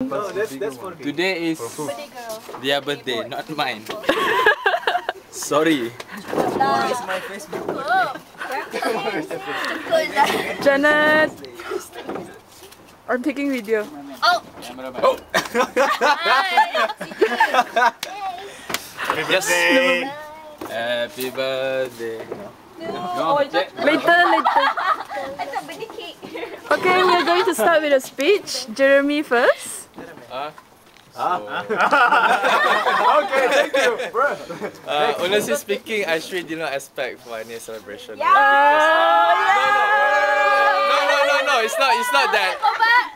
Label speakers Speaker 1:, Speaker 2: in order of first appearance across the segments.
Speaker 1: No, that's that's for him.
Speaker 2: Today is their birthday, not mine. Sorry.
Speaker 1: Where's my Facebook?
Speaker 3: Oh.
Speaker 4: Janet! I'm taking video.
Speaker 3: Oh.
Speaker 2: Oh.
Speaker 1: Happy birthday.
Speaker 2: Happy birthday.
Speaker 3: No.
Speaker 2: Jack.
Speaker 4: Later, later.
Speaker 3: I thought birthday cake.
Speaker 4: Okay, we are going to start with a speech. Jeremi first.
Speaker 2: Uh,
Speaker 1: okay, thank you, bro.
Speaker 2: uh, honestly speaking, I actually did not expect for any celebration.
Speaker 3: Yeah.
Speaker 2: No, no, no, no. It's not. It's not that.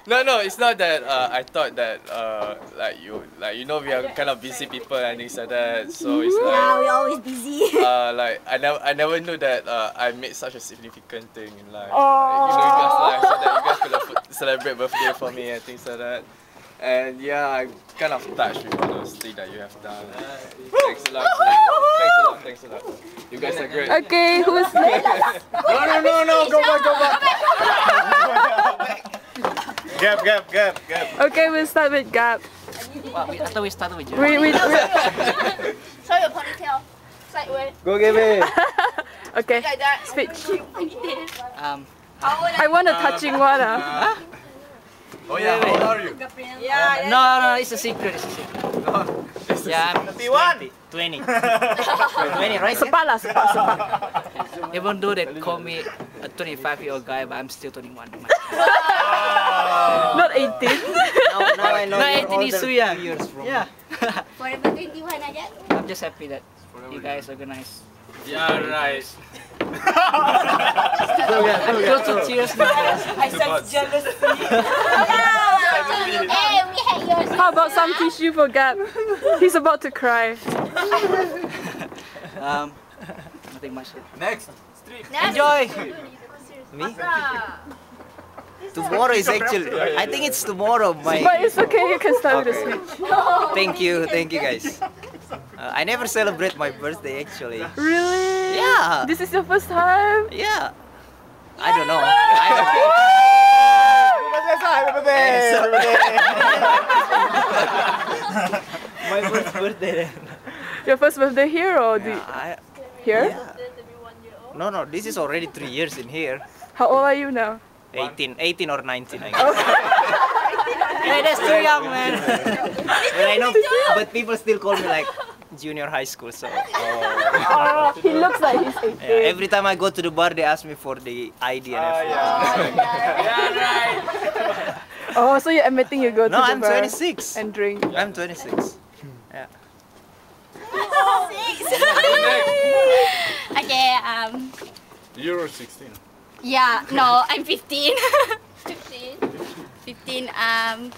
Speaker 2: No, no. It's not that. Uh, I thought that. Uh, like you, like you know, we are kind of busy people and things like that. So it's like
Speaker 3: Yeah,
Speaker 2: like.
Speaker 3: we're always busy.
Speaker 2: Uh, like I never, I never knew that uh, I made such a significant thing in life. Like, you know, you guys like so that you guys could afford celebrate birthday for me and things like that. And yeah, I'm kind of touched with all those things that you have done. Thanks a lot. Thanks a lot. Thanks a lot. You guys are great.
Speaker 4: Okay, who's next?
Speaker 1: No, no, no, no, go back, go back. Gap, gap, gap, gap.
Speaker 4: Okay, we'll start with Gab.
Speaker 5: Well, we, I thought we started with you.
Speaker 4: We, we, we,
Speaker 3: Show your ponytail. Sideways.
Speaker 1: Go, Gaby.
Speaker 4: okay,
Speaker 3: Like that.
Speaker 4: speech.
Speaker 5: Um,
Speaker 4: I want a touching one. ah.
Speaker 1: Oh yeah, how old are you?
Speaker 3: Um, yeah.
Speaker 5: no, no, no, it's a secret. It's a secret. Yeah, I'm
Speaker 1: 31.
Speaker 5: 20. 20, right?
Speaker 4: Sepala, sepala, sepala.
Speaker 5: Even though they call me a 25 year old guy, but I'm still 21.
Speaker 4: Not 18.
Speaker 5: now, now I know no, 18 is too young. Yeah.
Speaker 3: Forever 21 again.
Speaker 5: I'm just happy that you guys organize.
Speaker 2: Yeah, right.
Speaker 5: Close to cheers now.
Speaker 3: I sense jealousy. hey, we hate yours.
Speaker 4: How about some tissue for Gab? He's about to cry.
Speaker 5: Um, nothing much.
Speaker 1: Next.
Speaker 5: Enjoy!
Speaker 6: Me? Tomorrow is actually. I think it's tomorrow. My.
Speaker 4: But it's okay, you can start with a speech.
Speaker 6: Thank you, thank you guys. Uh, I never celebrate my birthday actually.
Speaker 4: Really?
Speaker 6: Yeah.
Speaker 4: This is your first time?
Speaker 6: Yeah. I don't know. I
Speaker 1: Happy birthday,
Speaker 6: my first birthday.
Speaker 4: Your first birthday here or do
Speaker 6: Yeah, I,
Speaker 4: here?
Speaker 6: yeah. No, no. This is already three years in here.
Speaker 4: How old are you now?
Speaker 6: 18, 18 or 19. I oh. guess.
Speaker 5: Hey, that's too young, man.
Speaker 6: Well, I know, but people still call me like junior high school. So
Speaker 4: Oh, he looks like he's 18.
Speaker 6: yeah, every time I go to the bar, they ask me for the ID and
Speaker 1: Ah,
Speaker 6: everything.
Speaker 1: yeah.
Speaker 4: Oh, so you're admitting you go
Speaker 6: No,
Speaker 4: to the
Speaker 6: I'm
Speaker 4: bar
Speaker 6: 26.
Speaker 4: and drink.
Speaker 6: I'm 26. Yeah.
Speaker 3: okay, um,
Speaker 1: You're 16.
Speaker 3: yeah, no, I'm 15. 15. 15, um,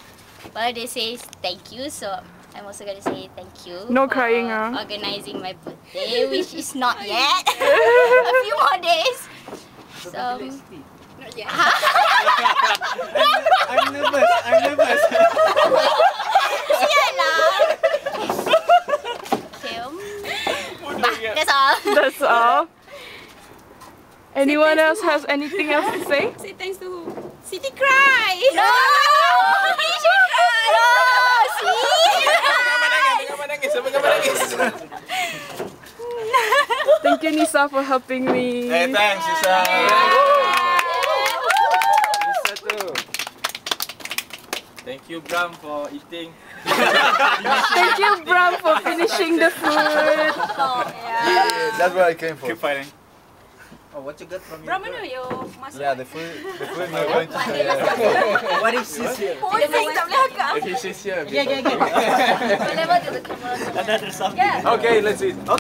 Speaker 3: well, they say thank you, so I'm also gonna say thank you.
Speaker 4: No
Speaker 3: for
Speaker 4: crying, ah.
Speaker 3: Organizing my birthday, which is not yet. A few more days. So, not yet.
Speaker 6: I'm nervous. I'm nervous.
Speaker 3: Siya lang. Okay, um, bah, that's all.
Speaker 4: That's all. Anyone else has anything else to say?
Speaker 3: Say thanks to who? Siti Cry! No! He should cry! No!
Speaker 4: Thank you, Nisa, for helping me.
Speaker 1: Hey, thanks, Isa.
Speaker 2: Thank you, Bram, for eating.
Speaker 4: Thank you, Bram, for finishing the food.
Speaker 1: That's where I came from.
Speaker 7: Keep fighting.
Speaker 6: Oh, what you got from your
Speaker 3: Berapa
Speaker 6: girl?
Speaker 3: you masuk?
Speaker 1: Yeah, the food, the food we're going to share.
Speaker 6: What if she's here?
Speaker 3: Pusing tak boleh agak.
Speaker 2: If he sits here,
Speaker 5: Yeah, yeah, yeah.
Speaker 3: Boleh buat tu kamera.
Speaker 6: Another something.
Speaker 3: Yeah.
Speaker 1: Okay, let's eat.